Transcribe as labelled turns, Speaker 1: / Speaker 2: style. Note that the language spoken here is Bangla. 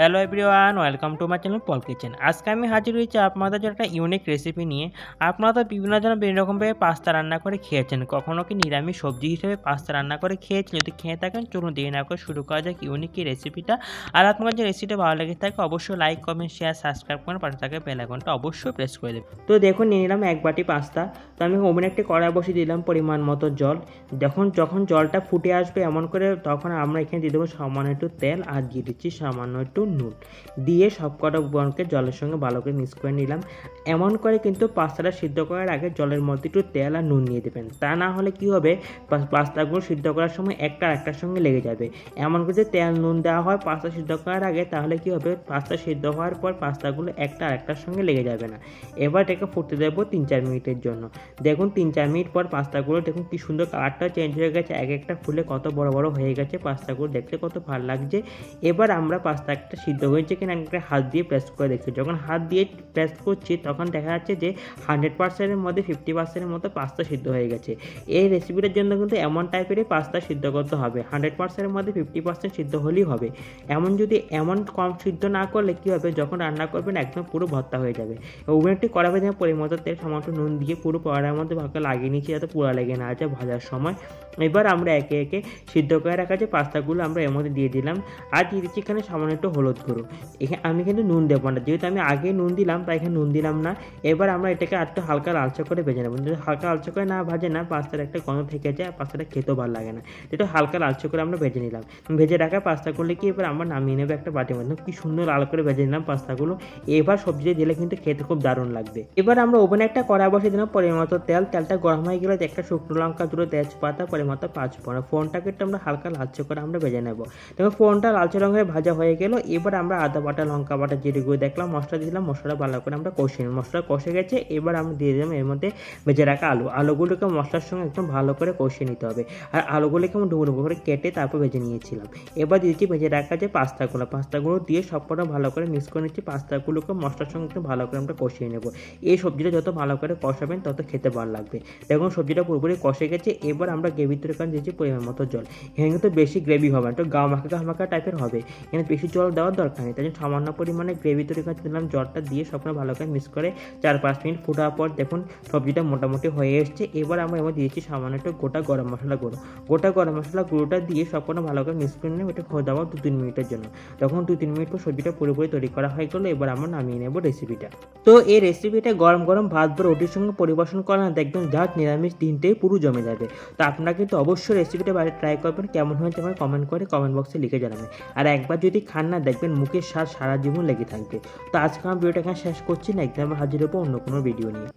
Speaker 1: Hello everyone welcome to my channel Paul kitchen আজকে আমি হাজির হয়েছি আপনাদের জন্য একটা ইউনিক রেসিপি নিয়ে। আপনারা তো বিভিন্ন জন বিভিন্ন রকমভাবে পাস্তা রান্না করে খেয়েছেন। কখনো কি নিরামিষ সবজি হিসেবে পাস্তা রান্না করে খেয়েছেন? যদি খেয়ে থাকেন, চলুন দিয়ে না করে শুরু করা যাক ইউনিক এই রেসিপিটা আর আপনার যে রেসিপিটা ভালো লেগে থাকে, অবশ্যই লাইক কমেন্ট শেয়ার সাবস্ক্রাইব করেন পাশে থাকে বেল আইকনটা অবশ্যই প্রেস করে দেবেন। তো দেখুন, নিয়ে নিলাম এক বাটি পাস্তা তো আমি ওভেনে একটি কড়াই বসিয়ে দিলাম পরিমাণ মতো জল। যখন যখন জলটা ফুটে আসবে এমন করে তখন আমরা এখানে দিয়ে দেবো সামান্য একটু তেল আর দিয়ে দিচ্ছি সামান্য একটু নুন। দিয়ে সব কটা উপকরণকে জলের সঙ্গে ভালো করে মিক্স করে নিলাম। এমন করে কিন্তু পাস্তাটা সিদ্ধ করার আগে জলের মধ্যে একটু তেল আর নুন নিয়ে দেবেন। তা না হলে কি হবে? পাস্তাগুলো সিদ্ধ করার সময় একটা একটার সঙ্গে লেগে যাবে। এমন করে তেল নুন দেওয়া হয় পাস্তা সিদ্ধ করার আগে, তাহলে কি হবে? পাস্তা সিদ্ধ হওয়ার পর পাস্তাগুলো একটা আরেকটার সঙ্গে লেগে যাবে না। এবার এটাকে ফুটতে দেবো তিন চার মিনিটের জন্য। দেখুন তিন চার মিনিট পর পাস্তাগুলো দেখুন কি সুন্দর কালারটা চেঞ্জ হয়ে গেছে। এক একটা ফুলে কত বড় বড় হয়ে গেছে পাস্তাগুলো। দেখতে কত ভালো লাগছে। এবার আমরা পাস্তা একটা সিদ্ধ হয়েছে কিনা একটা হাত দিয়ে প্রেস করে দেখছি। যখন হাত দিয়ে প্রেস করছি, তখন দেখা যাচ্ছে যে হান্ড্রেড পার্সেন্টের মধ্যে ফিফটি পার্সেন্টের মতো পাস্তা সিদ্ধ হয়ে গেছে। এই রেসিপিটার জন্য কিন্তু এমন টাইপেরই পাস্তা সিদ্ধ করতে হবে। হান্ড্রেড পার্সেন্টের মধ্যে ফিফটি পার্সেন্ট সিদ্ধ হলেই হবে। এমন যদি এমন কম সিদ্ধ না করলে কী হবে? যখন রান্না করবেন, একদম পুরো ভর্তা হয়ে যাবে। ওভেনটি কড়া ভেজে পরিমতো তেল, সামান্য নুন দিয়ে পুরো কড়ার মধ্যে ভাগে লাগিয়ে নিচ্ছি যাতে পুরা লেগে না আছে ভাজার সময়। এবার আমরা একে একে সিদ্ধ করে রাখা যে পাস্তাগুলো আমরা এর মধ্যে দিয়ে দিলাম। আর দিয়ে দিচ্ছি এখানে সামান্য একটু হলুদ গুঁড়ো এখানে আমি কিন্তু নুন দেবো না। যেহেতু আমি আগে নুন দিলাম, তাই এখানে নুন দিলাম না। এবার আমরা এটাকে একটু হালকা লালচা করে ভেজে নেব। যদি হালকা লালচা করে না ভাজে না, পাস্তার একটা গন্ধ থেকে যায়, পাস্তাটা খেতেও ভালো লাগে না। যেটা হালকা লালচা করে আমরা ভেজে নিলাম। ভেজে রাখা পাস্তা করলে কি এবার আমরা নামিয়ে নেব একটা বাটির মধ্যে। কি সুন্দর লাল করে ভেজে নিলাম পাস্তাগুলো। এবার সবজি দিলে কিন্তু খেতে খুব দারুণ লাগবে। এবার আমরা ওভেনে একটা কড়া বসিয়ে দিলাম পরিমতো তেল। তেলটা গরম হয়ে গেলে একটা শুকনো লঙ্কা, দুটো তেজপাতা পরিমতো পাঁচ ফোড়ন ফোনটাকে একটু আমরা হালকা লালচে করে আমরা ভেজে নেব। দেখো ফোনটা লালচে রঙের ভাজা হয়ে গেল। এবার আমরা আদা বাটা, লঙ্কা বাটা, জিরে গুঁড়ো দেখলাম, মশলা দিলাম, মশলা ভালো করে আমরা কষে মশলা কষে গেছে, এবার আমরা দিয়ে দিলাম এর মধ্যে ভেজে রাখা আলু। আলুগুলোকে মশলার সঙ্গে একদম ভালো করে কষিয়ে নিতে হবে। আর আলুগুলোকে আমি ডুবো ডুবো করে কেটে তারপর ভেজে নিয়েছিলাম। এবার দিয়েছি ভেজে রাখা যে পাস্তাগুলো পাস্তাগুলো দিয়ে সবকটা ভালো করে মিক্স করে নিচ্ছি, পাস্তাগুলোকে মশলার সঙ্গে একটু ভালো করে আমরা কষিয়ে নেব। এই সবজিটা যত ভালো করে কষাবেন, তত খেতে ভালো লাগবে। দেখুন, সবজিটা পুরোপুরি কষে গেছে, এবার আমরা গ্রেভির তরকারি দিয়েছি পরিমাণ মতো জল। এখানে কিন্তু বেশি গ্রেভি হবে না, একটু গা মাখা গা মাখা টাইপের হবে। এখানে বেশি জল দেওয়ার দরকার নেই। তাই জন্য সামান্য পরিমাণে গ্রেভি তৈরি করে দিলাম, জলটা দিয়ে সবসময় ভালো করে মিক্স করে চার পাঁচ মিনিট ফোটার পর দেখুন সবজিটা মোটামুটি হয়ে এসছে। এবার আমরা এবার দিয়েছি সামান্য একটু গোটা গরম মশলা গুঁড়ো। গোটা গরম মশলা গুঁড়োটা দিয়ে সবকটা ভালো করে মিক্স করে নেব এটা দেওয়া দু তিন মিনিটের জন্য। তখন দু তিন মিনিট পর সবজিটা পুরোপুরি তৈরি করা হয়ে গেলো, এবার আমরা নামিয়ে নেব রেসিপিটা তো এই রেসিপিটা গরম গরম ভাত বা রুটির সঙ্গে পরিবেশন করা না, দেখবেন যা নিরামিষ দিনটাই পুরো জমে যাবে। তো আপনারা কিন্তু অবশ্যই রেসিপিটা বাড়ি ট্রাই করবেন, কেমন হয়েছে আমার কমেন্ট করে কমেন্ট বক্সে লিখে জানাবেন। আর একবার যদি খান না দেখবেন মুখের স্বাদ সারা জীবন লেগে থাকবে। তো আজকে আমার ভিডিওটা এখানে শেষ করছি। না একদম হাজির হব অন্য কোনো ভিডিও নিয়ে।